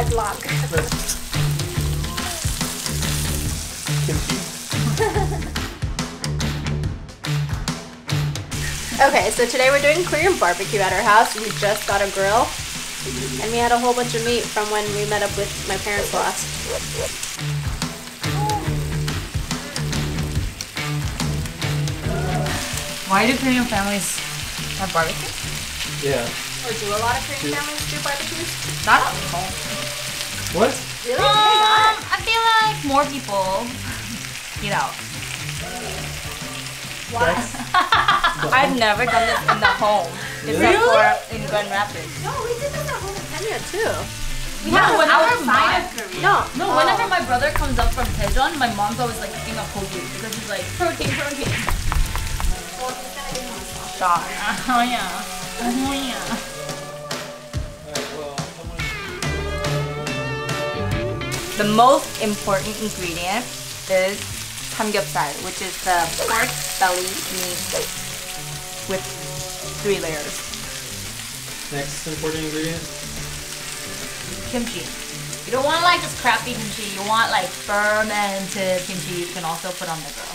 I block. Okay, so today we're doing Korean barbecue at our house. We just got a grill. And we had a whole bunch of meat from when we met up with my parents last. Why do Korean families have barbecue? Yeah. Or do a lot of Korean families do barbecues? Not at home. What? Really? Um, I feel like more people get out. What? I've never done this in the home, except Really? for in Grand Rapids. No, we did this at home in Kenya too. We Yeah, had it whenever outside my- of No, No, whenever my brother comes up from Daejeon, my mom's always like cooking up kogi because he's like protein, protein. Well, he's gonna give me a sauce. Shot. Oh yeah. Oh yeah. The most important ingredient is samgyeopsal, which is the pork belly meat with three layers. Next important ingredient. Kimchi. You don't want like just crappy kimchi. You want like fermented kimchi. You can also put on the grill.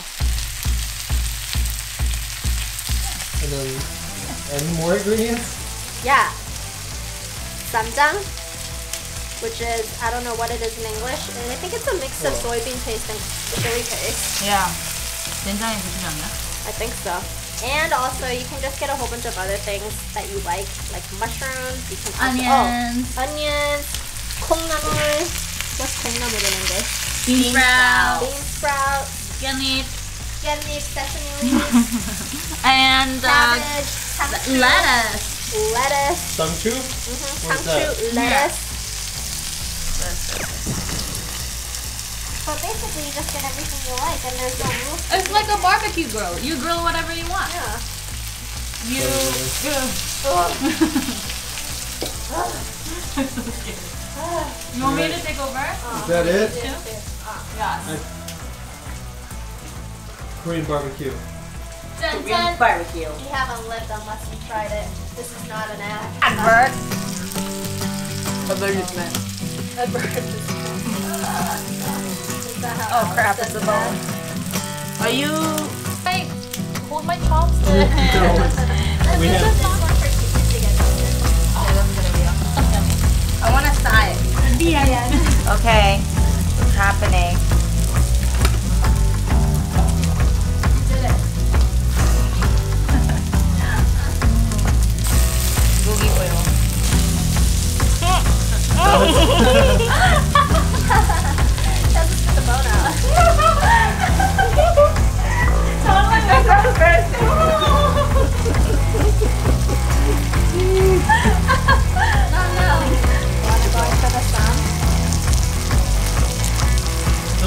And then any more ingredients? Yeah. Ssamjang, which is I don't know what it is in English, and I think it's a mix of soybean paste and chili paste. Yeah. I think so. And also, you can just get a whole bunch of other things that you like, like mushrooms. You can onions. Oh, onions. 콩나물. What's 콩나물 in English? Bean, sprout. Bean sprout. Skinny. Skinny sesame leaves. and uh, lettuce. Lettuce. sangchu, Mm-hmm. Lettuce. Yeah lettuce. But basically, you just get everything you like, and there's no rules. It's like a barbecue grill. You grill whatever you want. Yeah. You. you want me to take over? Is that it? Yes. Korean barbecue. Dun, dun. barbecue. We haven't lived unless we tried it. This is not an ad. Advert. Advertisement. Advertisement. Is that Oh crap! It's a does bone. Are you? Hey, hold my chopstick. We have- this one for keeping together. I want to side. Okay,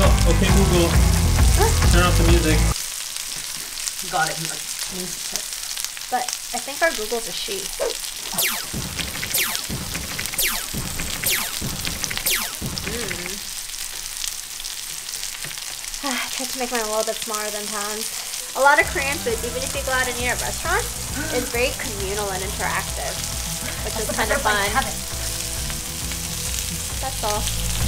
Oh, okay, Google. Turn off the music. Got it. But I think our Google's a she. To make mine a little bit smaller than pounds. A lot of Korean foods, even if you go out and eat at restaurants, is very communal and interactive, which is kind of fun. That's all.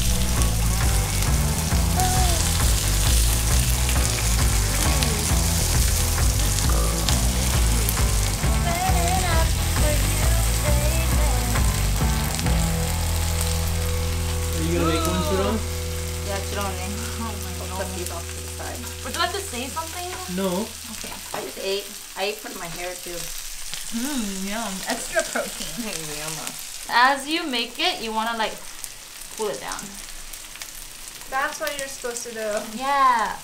God. these off to the side. Would you like to say something? No. Okay. I just ate. I ate for my hair too. Mmm, yum. Extra protein. Yum. As you make it, you want to like cool it down. That's what you're supposed to do. Yeah.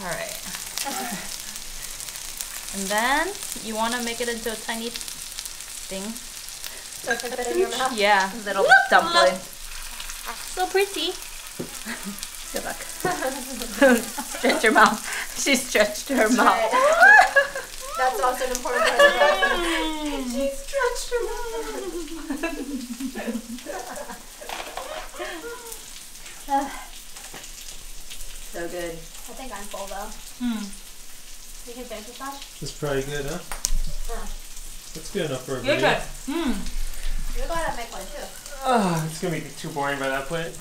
All right. and then you want to make it into a tiny thing. So it can fit in your mouth. Yeah. Little dumpling. So pretty. Good luck. Stretch your mouth. She stretched her mouth. That's also an important part of the process. She stretched her mouth. so good. I think I'm full though. Hmm. You can finish this much? That's probably good, huh? Yeah. That's good enough for a Good video. try. Hmm. You go ahead and make one too. Oh, it's gonna be too boring by that point.